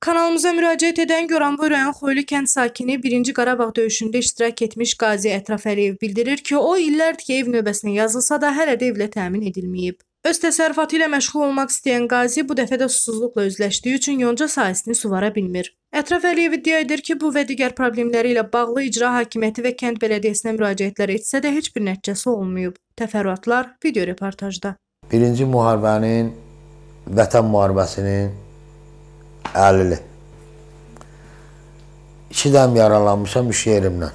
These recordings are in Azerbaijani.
Kanalımıza müraciət edən Goranboy rayon Xoylu kənd sakini 1-ci Qarabağ döyüşündə iştirak etmiş Qazi Ətraf Əliyev bildirir ki, o illərdir ki, ev növbəsinə yazılsa da hələ də evlə təmin edilməyib. Öz təsərrüfatı ilə məşğul olmaq istəyən Qazi bu dəfə də susuzluqla üzləşdiyi üçün yonca sahəsini suvara bilmir. Ətraf Əliyev iddia edir ki, bu və digər problemləri ilə bağlı icra hakimiyyəti və kənd bələdiyyəsinə müraciətlər etsə də heç bir nəticəsi olmayıb. Təfərrüatlar video reportajda. Birinci müharibənin, vətən müharibəsinin 50 ili. İki dəm yaralanmışam iş yerimlə.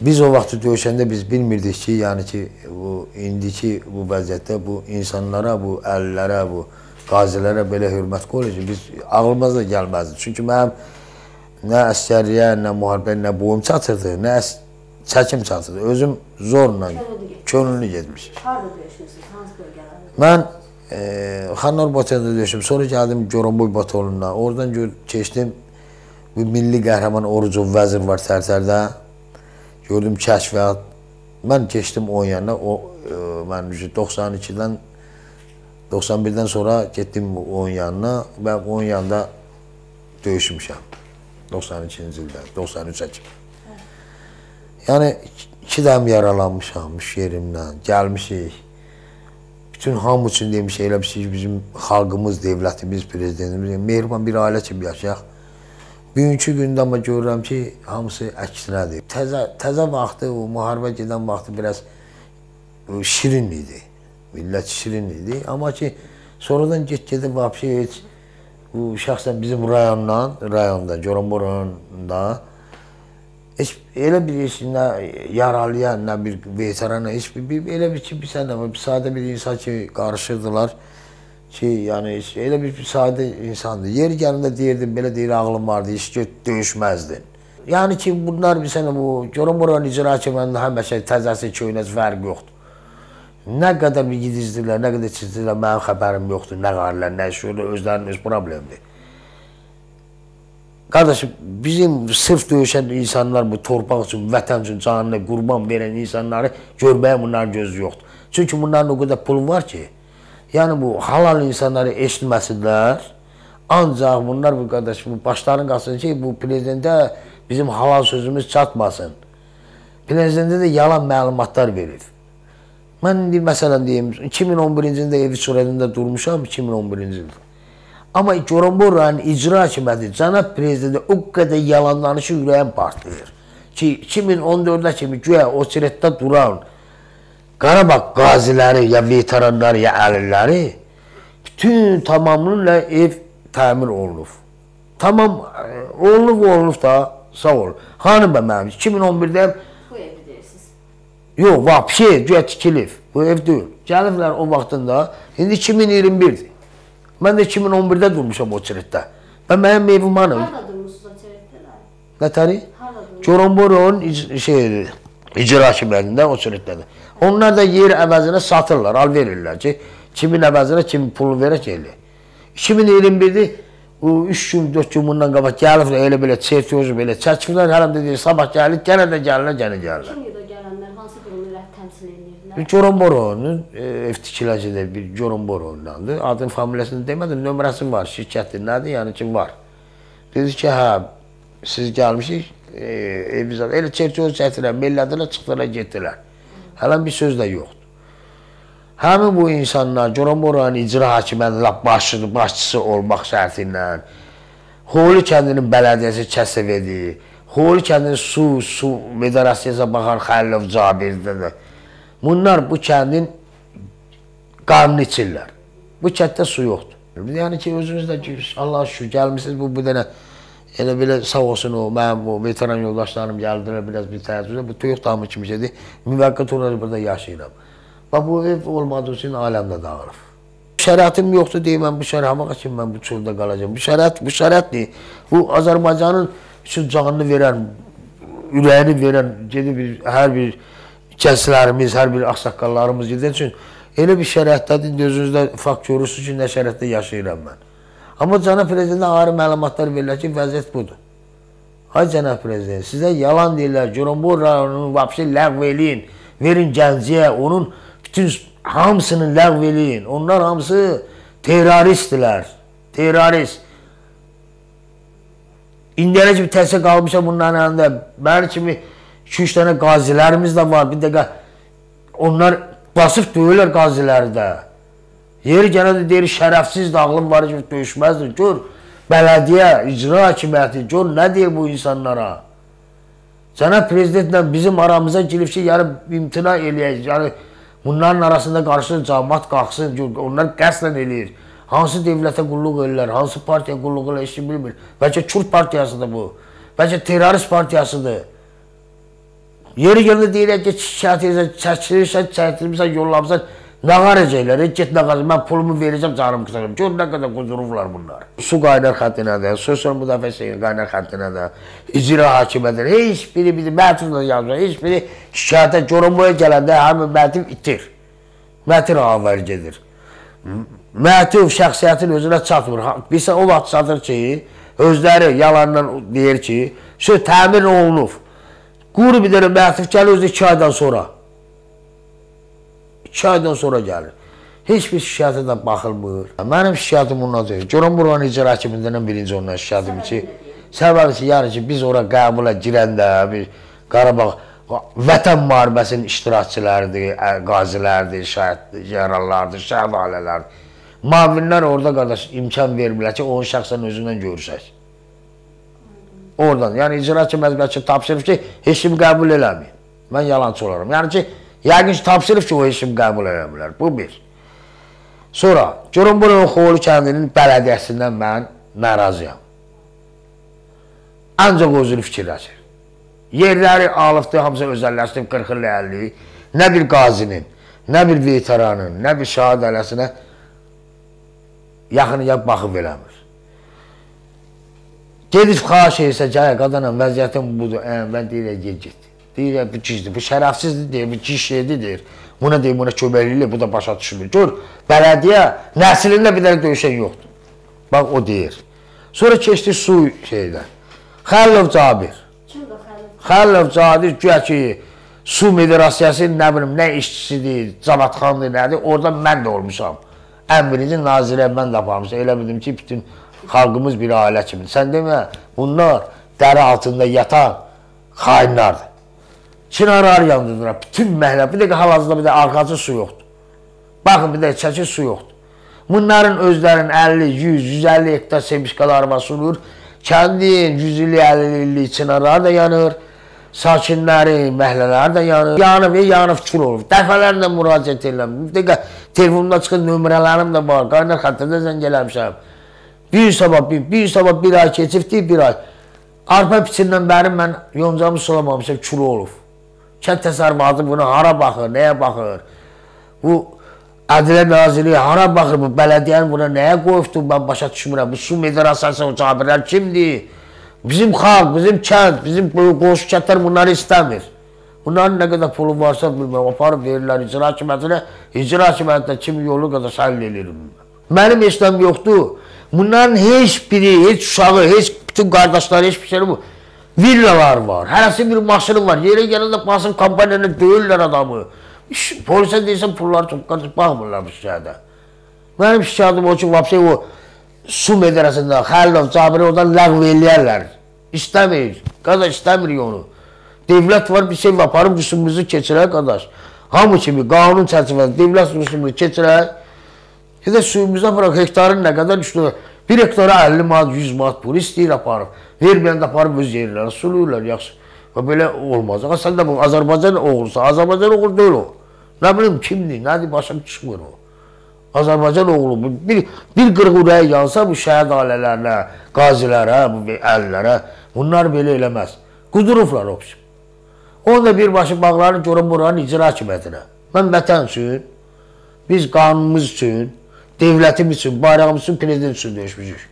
Biz o vaxt döyüşəndə biz bilmirdik ki, yəni ki, bu indiki bu vəziyyətdə bu insanlara, bu əllərə, bu qazilərə belə hörmət qoyulur ki, biz ağlımıza da gəlməzdi. Çünki mənim nə əskəriyə, nə müharibə, nə boyum çatırdı, nə çəkim çatırdı. Özüm zorla, könüllü getmişik. Harada döyüşmüsünüz? Hansı bölgələrdə? Mən e, Xanlar Batı'da döyüşüm. Sonra gəldim Goranboy Batalonuna. Oradan gör, keçdim. Bu milli qəhrəman Orucov vəzir var Sərsərdə. Gördüm kəşfiyyat. Mən keçdim onun yanına. O e, mən 92-dən 91-dən sonra getdim onun yanına və onun yanında döyüşmüşəm. 92-ci ildə, 93-ə kimi. Yəni iki dəm yaralanmışam iş yerimdən. Gəlmişik. Bütün hamı üçün demişik elə bir şey bizim xalqımız, dövlətimiz, prezidentimiz mehriban bir ailə kimi yaşayaq. Bugünkü gündə amma görürəm ki, hamısı əksinədir. Təzə, təzə vaxtı, o müharibə gedən vaxtı biraz şirin idi. Millət şirin idi. Amma ki, sonradan get-gedə vəbşi heç bu şəxsən bizim rayondan, rayonda, Goranboy rayonunda heç elə bir heç nə yaralayan, nə bir veterana, heç bir, bir elə bir ki, bir sən bir sadə bir insan ki, qarışırdılar ki, yəni heç, elə bir sadə insandı. Yeri gəlində deyirdim, belə deyir, ağlım vardı, heç ki, döyüşməzdin. Yəni ki, bunlar bir sənə bu, görün buranın icra hakimlərində həməşə təzəsi, köynəsi fərq yoxdur. Nə qədər bir gidizdirlər, nə qədər çizdirlər, mənim xəbərim yoxdur, nə qarilər, nə şöyle, özlərinin öz problemidir. Qardaşım, bizim sırf döyüşən insanlar bu torpaq üçün, vətən üçün canını qurban verən insanları görməyə bunların gözü yoxdur. Çünki bunların o qədər pulu var ki, yəni bu halal insanları eşitməsinlər, ancaq bunlar bu qardaş, bu başların qalsın ki, bu prezidentə bizim halal sözümüz çatmasın. Prezidentə də yalan məlumatlar verir. Mən indi məsələn deyim, 2011-ci ildə evi surətində durmuşam, 2011-ci ildə. Amma Goranboy rayon icra hakimiyyəti cənab prezidentə o qədər yalan danışır, ürəyim partlayır. Ki 2014-də kimi güya o sirətdə duran Qarabağ qaziləri ya veteranları ya əlilləri bütün tamamıyla ev təmir olunub. Tamam olunub olunub da sağ ol. Xanım bə mənim 2011-də Bu evi deyirsiniz. yox, vapşe güya tikilib. Bu ev deyil. Gəliblər o vaxtında. İndi 2021-dir. Mən də 2011-də durmuşam o çirətdə. Və mənim evim hanım? Harada durmusunuz o çörəkdələr? Nətəri? Goranboyun şey icra hakimlərində o çirətdədir. Onlar da yer əvəzinə satırlar, al verirlər ki, kimin əvəzinə kim pulu verək elə. 2021-də o 3 gün, 4 gün bundan qabaq gəliblər elə belə çertyozu belə çəkiblər, hələm də deyir, sabah gəlir, gənə də gəlirlər, gənə gəlirlər. Kim yuda gələnlər hansı qurumu təmsil edirlər? Goranboyun ev tikiləcədə bir Goranboyundandır. Adın, familiyasını demədim, nömrəsi var, şirkətin nədir, yəni ki, var. Dedi ki, hə, siz gəlmişik, e, evimizə, elə çertyoz çəkdilər, mellədilər, çıxdılar, getdilər. Hələn bir söz də yoxdur. Həmin bu insanlar Goranboyun icra hakimiyyətinin lap başçısı, olmaq şərti ilə Holi kəndinin bələdiyyəsi kəsəv edir. Holi kəndinin su, su medarasiyasına baxan Xəlilov Cabirdir. Bunlar bu kəndin qanını içirlər. Bu kənddə su yoxdur. Yəni ki, özünüz də ki, Allah şükür gəlmisiniz bu bir dənə elə belə sağ olsun o mənim o veteran yoldaşlarım gəldilər biraz bir təəssüflə bu toyuq damı kimi şeydir. Müvəqqəti olaraq burada yaşayıram. Və bu ev olmadığı üçün aləmdə dağılıb. Şərətim yoxdur deyim, bu şərəfə kimi mən bu çöldə qalacağam. Bu şərət, bu şərətdir. Bu Azərbaycanın üçün canını verən, ürəyini verən, gedib hər bir gənclərimiz, hər bir ağsaqqallarımız gedən üçün elə bir şəraitdədir, özünüzdə fakt görürsünüz ki, nə şəraitdə yaşayıram mən. Amma cənab prezidentə ayrı məlumatlar verirlər ki, vəziyyət budur. Ay cənab prezident, sizə yalan deyirlər, Goranboy rayonunu vapşı ləğv eləyin, verin Gəncəyə, onun bütün hamısını ləğv eləyin. Onlar hamısı terroristdirlər. terrorist. İndiyənə kimi təhsil qalmışam bunların yanında. Mənim kimi 2-3 dənə qazilərimiz də var. Bir dəqiqə onlar basıb döyürlər qaziləri də. Yeri gələn də deyir şərəfsiz dağılım var ki, döyüşməzdir. Gör bələdiyyə, icra hakimiyyəti, gör nə deyir bu insanlara. Cənab prezidentlə bizim aramıza girib ki, yəni imtina eləyək. Yəni bunların arasında qarşı cəmaət qalxsın, onlar qəsdən eləyir. Hansı dövlətə qulluq edirlər, hansı partiya qulluq edirlər, heç bilmir. Bəlkə Kürt partiyasıdır bu. Bəlkə terrorist partiyasıdır. Yeri gəlir deyirək ki, şikayət edirsən, çəkilirsən, çəkilmirsən, yollamısan, nağar edəcəklər, get nağar, mən pulumu verəcəm, canım qısacam. Gör nə qədər quzurublar bunlar. Su qaynar xəttinə də, sosial müdafiə qaynar xəttinə də, icra hakimiyyətinə, heç biri bizi məhdudla yazmır, heç biri şikayətə, görünməyə gələndə həmin məhdud itir. Mətin avər gedir. Məhdud şəxsiyyətin özünə çatmır. Bilsə o vaxt çatır ki, özləri yalandan deyir ki, söz təmin olunub. Quru bir dənə məhdud gəlir özü iki aydan sonra. İki aydan sonra gəlir. Heç bir şikayətə də baxılmır. Mənim şikayətim bundadır. Görün buranın icra hakimindən birinci ondan şikayətim ki, səbəbi ki, yəni ki, biz ora qəbula girəndə, bir Qarabağ vətən müharibəsinin iştirakçılarıdır, qazilərdir, şəhid yaralılardır, şəhid ailələrdir. Mavinlər orada qardaş imkan vermirlər ki, onun şəxsən özündən görüşək. Oradan, yəni icra hakimiyyəti tapşırıb ki, heç kim qəbul eləmir. Mən yalançı olaram. Yəni ki, yəqin ki, tapşırıb ki, o heç kim qəbul eləmirlər. Bu bir. Sonra, görün buranın Xoğlu kəndinin bələdiyyəsindən mən narazıyam. Ancaq özünü fikirləşir. Yerləri alıbdı, hamısı özəlləşdirib 40 il 50 Nə bir qazinin, nə bir veteranın, nə bir şahid ailəsinə yaxını ya baxıb eləmir. Gedib xahiş etsə, gəl qadanam, vəziyyətim budur, ə, mən deyirəm, gel get. Deyirəm, bu gizdir, bu şərəfsizdir, deyir, bu giz şeydir, deyir. Buna deyir, buna köməklidir, bu da başa düşmür. Gör, bələdiyyə nəslində bir dənə döyüşən yoxdur. Bax, o deyir. Sonra keçdi su şeydən. Xəllov Cabir. Kimdir Xəlil? Xəllov Cabir güya ki, su federasiyasının nə bilim, nə işçisidir, Cavatxandır, nədir, orada mən də olmuşam. Ən birinci nazirə mən də aparmışam. Elə bildim ki, bütün xalqımız bir ailə kimidir. Sən demə, bunlar dəri altında yatan xainlardır. Çinarlar yandırdılar, bütün məhlə, bir dəqiqə hal-hazırda bir də arxacı su yoxdur. Baxın, bir də çəki su yoxdur. Bunların özlərinin 50, 100, 150 hektar semişkaları var, sulur. Kəndin 100 illik, 50 illik çinarlar da yanır. Sakinləri, məhlələr də yanır. Yanıb, e, yanıb kül olub. Dəfələrlə müraciət edirəm. Dəqiqə telefonumda çıxın nömrələrim də var. Qaynar xəttində zəng eləmişəm. Bir sabah, bir, bir sabah bir ay keçibdi, bir ay. Arpa piçindən bəri mən yoncamı sulamamışam, kül olub. Kənd təsərrüfatı buna hara baxır, nəyə baxır? Bu Ədliyyə Nazirliyi hara baxır, bu bələdiyyəni buna nəyə qoyubdur, mən başa düşmürəm. Bu su federasiyası o cabirlər kimdir? Bizim xalq, bizim kənd, bizim qonşu kəndlər bunları istəmir. Bunların nə qədər pulu varsa bilməm, aparıb verirlər icra hakimiyyətinə, icra hakimiyyətində kim yolu qədər həll eləyirim. Mənim işləm yoxdur. Bunların heç biri, heç uşağı, heç bütün qardaşları, heç bir şey bu. Villalar var, hərəsi bir maşını var. Yerə gələndə basın kampaniyana döyürlər adamı. Polisə deyirsən pulları çox qardaş baxmırlar bu şikayətə. Mənim şikayətim o ki, vapse o su medrəsində Xəlilov, Cabiri oradan ləğv eləyərlər. İstəmir, qardaş istəmir onu. Devlət var bir şey aparıb rüsumumuzu keçirək qardaş. Hamı kimi qanun çərçivəsində devlət rüsumunu keçirək. Bir də suyumuza bırak hektarın nə qədər düşdü. Bir hektara 50 manat, 100 manat pul istəyir aparıb. Verməyəndə aparıb öz yerlərə suluyurlar, yaxşı. Və belə olmaz. Ağa sən də bu Azərbaycan oğlusan. Azərbaycan oğlu deyil o. Nə bilim kimdir, nədir, başım çıxmır o. Azərbaycan oğlu bir, bir qırıq ürəyi yansa bu şəhid ailələrinə, qazilərə, bu əllərə bunlar belə eləməz. Qudurublar o biçim. Onu da birbaşa bağlarını görün buranın icra hakimiyyətinə. Mən vətən üçün, biz qanunumuz üçün, devlətimiz üçün, bayrağımız üçün, prezident üçün döyüşmüşük.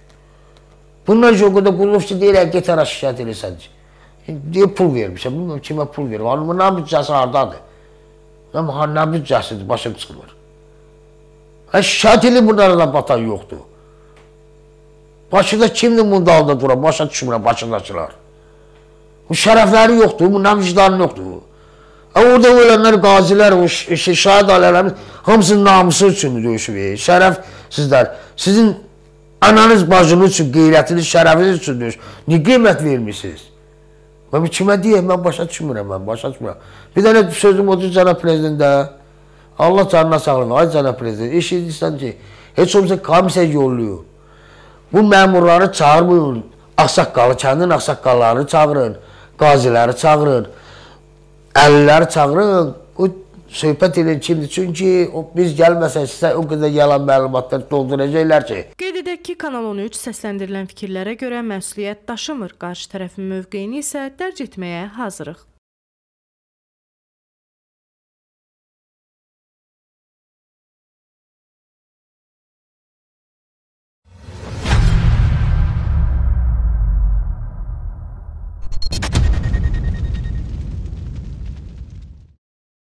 Bunlar ki, o qədər qulluq ki, deyirək, get ara şikayət eləsən. Deyə pul vermişəm, bilmirəm kimə pul verir. Hanımın nə büdcəsi hardadır? Nə büdcəsidir, başım çıxmır. Hə, şikayət elə bunlara da batan yoxdur. Bakıda kimdir bunun dalında duran, başa düşmürəm Bakıdakılar. Bu şərəfləri yoxdur, bundan vicdanı yoxdur. Orada ölənlər, qazilər, o şəhid ailələrimiz hamısının namusu üçün döyüşüb. Şərəf sizlər, sizin Ananız bacınız üçün, qeyrətiniz, şərəfiniz üçün döyüş. Niyə qiymət vermirsiniz? Mən kimə deyəm, mən başa düşmürəm, mən başa düşmürəm. Bir dənə sözüm odur cənab prezidentə. Allah canına sağlıq, ay cənab prezident. Eşidirsən ki, heç olmasa komissiya yolluyor. Bu məmurları çağırmayın. Ağsaqqalı, kəndin ağsaqqallarını çağırın, qaziləri çağırın, əlilləri çağırın. O söhbət edin kimdir? Çünki o, biz gəlməsək sizə o qədər yalan məlumatlar dolduracaqlar ki. Qeyd edək ki, Kanal 13 səsləndirilən fikirlərə görə məsuliyyət daşımır. Qarşı tərəfin mövqeyini isə dərc etməyə hazırıq.